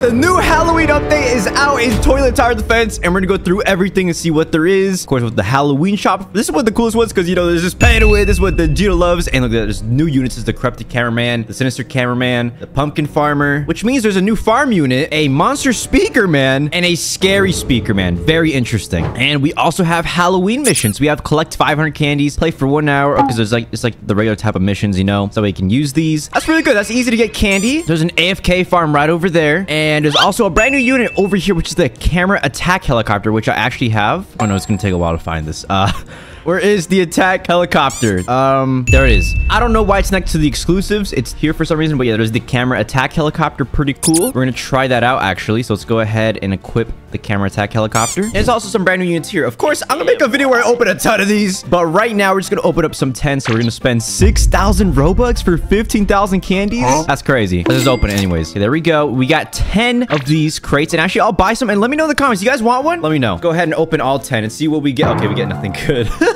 The new Halloween update is out in Toilet Tower Defense, and we're gonna go through everything and see what there is. Of course, with the Halloween shop, this is of the coolest ones because you know there's this Pan Away, this is what the Gino loves, and look, there's new units. There's the Corrupted Cameraman, the Sinister Cameraman, the Pumpkin Farmer, which means there's a new farm unit, a Monster Speaker Man, and a Scary Speaker Man. Very interesting. And we also have Halloween missions. We have collect 500 candies, play for one hour, because there's like it's like the regular type of missions, you know, so we can use these. That's really good. That's easy to get candy. There's an AFK farm right over there, and there's also a brand new unit over here, which is the camera attack helicopter, which I actually have. Oh no, it's gonna take a while to find this. Uh, where is the attack helicopter? Um, there it is. I don't know why it's next to the exclusives. It's here for some reason, but yeah, there's the camera attack helicopter. Pretty cool. We're gonna try that out actually. So let's go ahead and equip the camera attack helicopter. And there's also some brand new units here. Of course, I'm gonna make a video where I open a ton of these, but right now we're just gonna open up some 10. So we're gonna spend 6,000 Robux for 15,000 candies. That's crazy. Let's just open it anyways. Okay, there we go. We got 10 of these crates, and actually I'll buy some. And let me know in the comments. You guys want one? Let me know. Go ahead and open all 10 and see what we get. Okay, we get nothing good.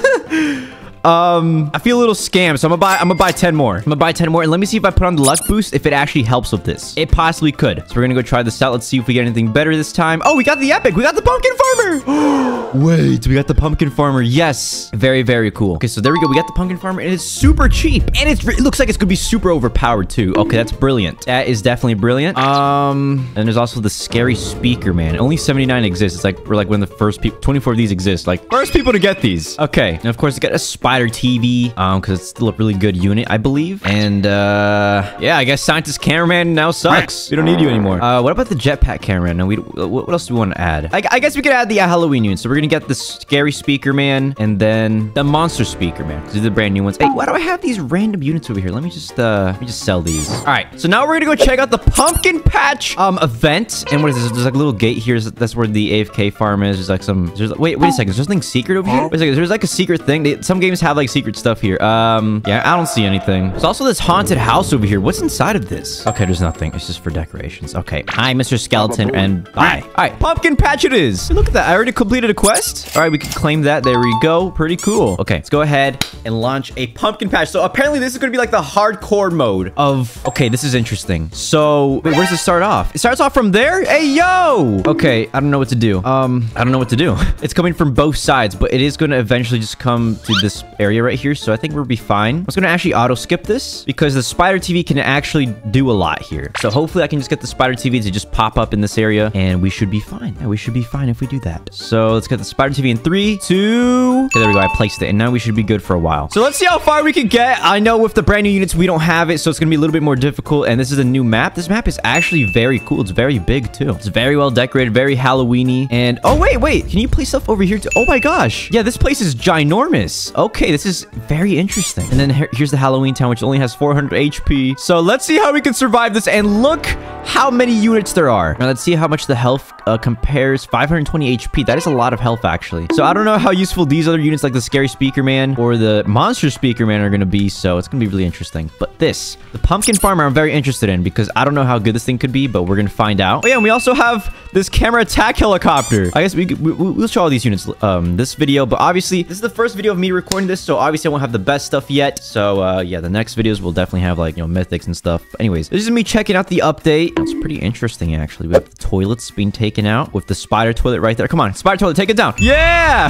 Um, I feel a little scammed, so I'm gonna buy. I'm gonna buy 10 more. I'm gonna buy 10 more, and let me see if I put on the luck boost if it actually helps with this. It possibly could. So we're gonna go try this out. Let's see if we get anything better this time. Oh, we got the epic. We got the pumpkin farmer. Wait, we got the pumpkin farmer. Yes, very very cool. Okay, so there we go. We got the pumpkin farmer, and it's super cheap, and it's it looks like it's gonna be super overpowered too. Okay, that's brilliant. That is definitely brilliant. Um, and there's also the scary speaker man. Only 79 exists. It's like we're like one of the first people. 24 of these exist. Like first people to get these. Okay, and of course we got a spider TV, um, because it's still a really good unit, I believe. And, uh, yeah, I guess Scientist Cameraman now sucks. We don't need you anymore. Uh, what about the Jetpack Cameraman? No, we, what else do we want to add? I, I guess we could add the uh, Halloween unit. So we're gonna get the Scary Speaker Man and then the Monster Speaker Man, these are the brand new ones. Hey, why do I have these random units over here? Let me just, uh, let me just sell these. All right, so now we're gonna go check out the Pumpkin Patch, um, event. And what is this? There's like a little gate here. That's where the AFK farm is. There's like some, there's, wait, wait a second. Is there something secret over here? Wait a second. There's like a secret thing. They, some games have like secret stuff here. Um, yeah, I don't see anything. There's also this haunted house over here. What's inside of this? Okay, there's nothing. It's just for decorations. Okay. Hi, Mr. Skeleton, and bye. All right, pumpkin patch it is. Hey, look at that. I already completed a quest. All right, we can claim that. There we go. Pretty cool. Okay, let's go ahead and launch a pumpkin patch. So apparently this is going to be like the hardcore mode of... Okay, this is interesting. So, wait, where's it start off? It starts off from there? Hey, yo! Okay, I don't know what to do. Um, I don't know what to do. it's coming from both sides, but it is going to eventually just come to this area right here. So I think we'll be fine. I was going to actually auto skip this because the spider TV can actually do a lot here. So hopefully I can just get the spider TV to just pop up in this area and we should be fine. Yeah, we should be fine if we do that. So let's get the spider TV in three, two. Okay, there we go. I placed it and now we should be good for a while. So let's see how far we can get. I know with the brand new units, we don't have it. So it's going to be a little bit more difficult. And this is a new map. This map is actually very cool. It's very big too. It's very well decorated, very Halloweeny. And oh, wait, wait. Can you place stuff over here too? Oh my gosh. Yeah, this place is ginormous. Okay, this is very interesting. And then here's the Halloween town, which only has 400 HP. So let's see how we can survive this. And look how many units there are. Now let's see how much the health uh, compares. 520 HP. That is a lot of health, actually. So I don't know how useful these other units like the Scary Speaker Man or the Monster Speaker Man are going to be. So it's going to be really interesting. But this, the Pumpkin Farmer, I'm very interested in because I don't know how good this thing could be, but we're going to find out. Oh yeah, and we also have this camera attack helicopter. I guess we, we, we'll show all these units um, this video, but obviously this is the first video of me recording this. So obviously I won't have the best stuff yet. So uh, yeah, the next videos will definitely have like, you know, mythics and stuff. Anyways, this is me checking out the update. It's pretty interesting, actually. We have the toilets being taken out with the spider toilet right there. Come on, spider toilet, take it down. Yeah!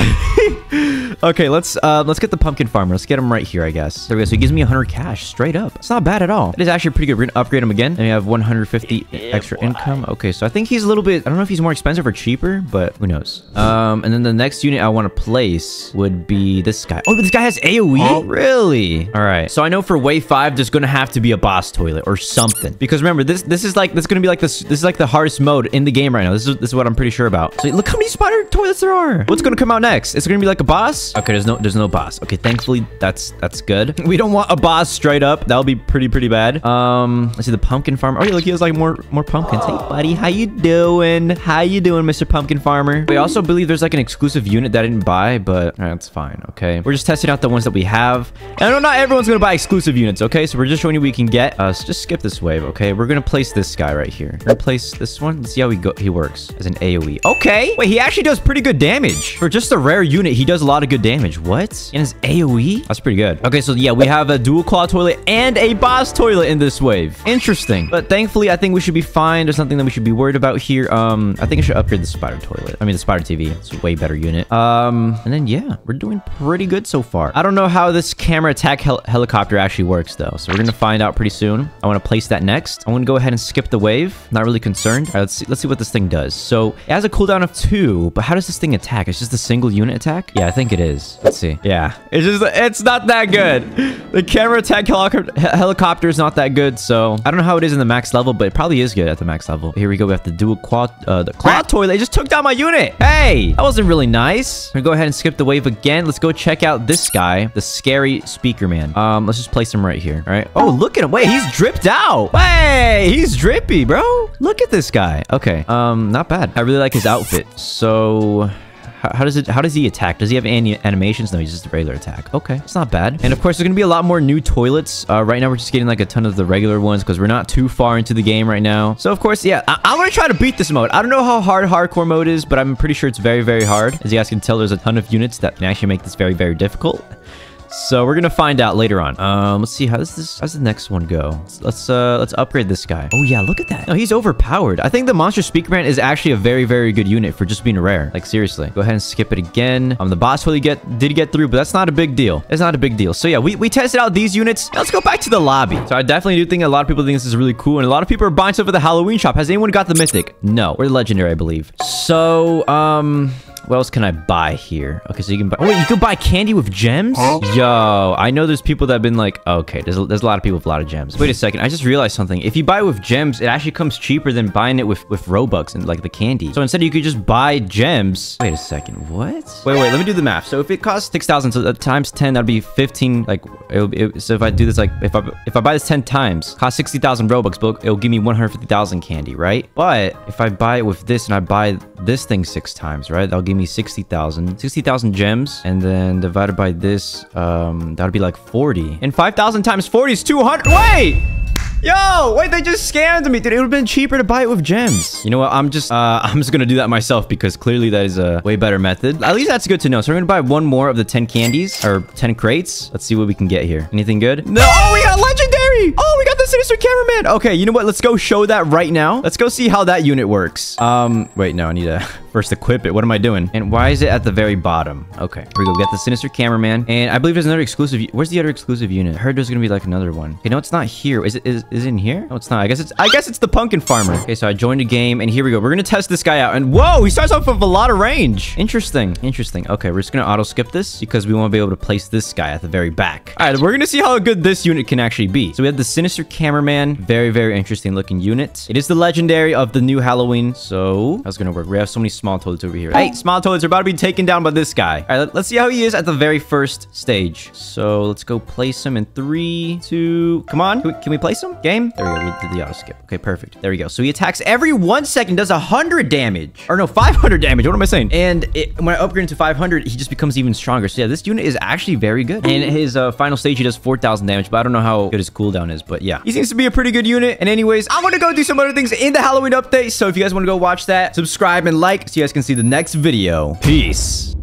okay, let's uh, let's get the pumpkin farmer. Let's get him right here, I guess. There we go. So he gives me 100 cash straight up. It's not bad at all. It is actually pretty good. We're gonna upgrade him again. And we have 150 extra income. Okay, so I think he's a little bit... I don't know if he's more expensive or cheaper, but who knows. Um, and then the next unit I want to place would be this guy. Oh, this guy has AoE? Oh, really? All right. So I know for wave five, there's gonna have to be a boss toilet or something. Because remember, this this is like this is gonna be like this. This is like the hardest mode in the game right now. This is this is what I'm pretty sure about. So look how many spider toilets there are. What's gonna come out next? It's gonna be like a boss. Okay, there's no there's no boss. Okay, thankfully that's that's good. We don't want a boss straight up. That'll be pretty pretty bad. Um, let's see the pumpkin farmer. Oh yeah, look, he has like more more pumpkins. Hey buddy, how you doing? How you doing, Mr. Pumpkin Farmer? We also believe there's like an exclusive unit that I didn't buy, but that's fine. Okay, we're just testing out the ones that we have. And I know not everyone's gonna buy exclusive units. Okay, so we're just showing you what we can get. Uh, so just skip this wave. Okay, we're gonna place this guy right here. We're gonna place this one. Let's see how he go. He works as an AOE. Okay, wait, he actually does pretty good damage for just a rare unit. He does a lot of good good damage. What? And his AoE? That's pretty good. Okay, so yeah, we have a dual claw toilet and a boss toilet in this wave. Interesting. But thankfully, I think we should be fine. There's nothing that we should be worried about here. Um, I think I should upgrade the spider toilet. I mean, the spider TV. It's a way better unit. Um, and then yeah, we're doing pretty good so far. I don't know how this camera attack hel helicopter actually works though. So we're gonna find out pretty soon. I want to place that next. I want to go ahead and skip the wave. Not really concerned. All right, let's see. Let's see what this thing does. So it has a cooldown of two, but how does this thing attack? It's just a single unit attack? Yeah, I think it is. Let's see. Yeah, it's just, it's not that good. The camera attack helico helicopter is not that good. So I don't know how it is in the max level, but it probably is good at the max level. Here we go. We have to do a quad, uh, the quad toilet. It just took down my unit. Hey, that wasn't really nice. We're gonna go ahead and skip the wave again. Let's go check out this guy, the scary speaker man. Um, let's just place him right here. All right. Oh, look at him. Wait, he's dripped out. Hey, he's drippy, bro. Look at this guy. Okay. Um, not bad. I really like his outfit. So how, how, does it how does he attack? Does he have any animations? No he's just a regular attack. Okay it's not bad. And of course there's gonna be a lot more new toilets. Uh, right now we're just getting like a ton of the regular ones because we're not too far into the game right now. So of course yeah I am gonna try to beat this mode. I don't know how hard hardcore mode is but i'm pretty sure it's very very hard. As you guys can tell there's a ton of units that can actually make this very very difficult so we're gonna find out later on. Um, let's see how does this. How's the next one go? Let's uh, let's upgrade this guy. Oh yeah, look at that. No, he's overpowered. I think the monster speaker man is actually a very very good unit for just being rare. Like seriously. Go ahead and skip it again. Um, the boss really get did get through, but that's not a big deal. It's not a big deal. So yeah, we we tested out these units. Now let's go back to the lobby. So I definitely do think a lot of people think this is really cool, and a lot of people are buying stuff at the Halloween shop. Has anyone got the mythic? No, we're the legendary, I believe. So um. What else can I buy here? Okay, so you can buy... Oh, wait, you can buy candy with gems? Yo, I know there's people that have been like... Okay, there's a, there's a lot of people with a lot of gems. Wait a second. I just realized something. If you buy with gems, it actually comes cheaper than buying it with, with Robux and like the candy. So instead, you could just buy gems. Wait a second. What? Wait, wait. Let me do the math. So if it costs 6,000, so uh, times 10, that'd be 15. Like, it, it, so if I do this, like, if I if I buy this 10 times, cost 60,000 Robux, but it'll give me 150,000 candy, right? But if I buy it with this and I buy this thing six times, right? That'll give me 60,000. 60,000 gems. And then divided by this, um, that'd be like 40. And 5,000 times 40 is 200. Wait! Yo, wait, they just scammed me, dude. It would have been cheaper to buy it with gems. You know what? I'm just, uh, I'm just gonna do that myself because clearly that is a way better method. At least that's good to know. So we're gonna buy one more of the 10 candies or 10 crates. Let's see what we can get here. Anything good? No, oh, we got Oh, we got the sinister cameraman. Okay, you know what? Let's go show that right now. Let's go see how that unit works. Um, wait, no, I need to first equip it. What am I doing? And why is it at the very bottom? Okay, here we go. Get the sinister cameraman. And I believe there's another exclusive. Where's the other exclusive unit? I heard there's gonna be like another one. Okay, no, it's not here. Is it, is, is it in here? No, it's not. I guess it's I guess it's the pumpkin farmer. Okay, so I joined a game and here we go. We're gonna test this guy out. And whoa, he starts off with a lot of range. Interesting. Interesting. Okay, we're just gonna auto skip this because we want to be able to place this guy at the very back. All right, we're gonna see how good this unit can actually be. So we the sinister cameraman. Very, very interesting looking unit. It is the legendary of the new Halloween. So how's gonna work? We have so many small toilets over here. Hey, small toilets are about to be taken down by this guy. All right, let's see how he is at the very first stage. So let's go place him in three, two, come on. Can we, can we place him? Game? There we go. We did the auto skip. Okay, perfect. There we go. So he attacks every one second, does a 100 damage. Or no, 500 damage. What am I saying? And it, when I upgrade to 500, he just becomes even stronger. So yeah, this unit is actually very good. And his uh, final stage, he does 4,000 damage, but I don't know how good his cooldown is. But yeah, he seems to be a pretty good unit. And anyways, I'm going to go do some other things in the Halloween update. So if you guys want to go watch that, subscribe and like so you guys can see the next video. Peace.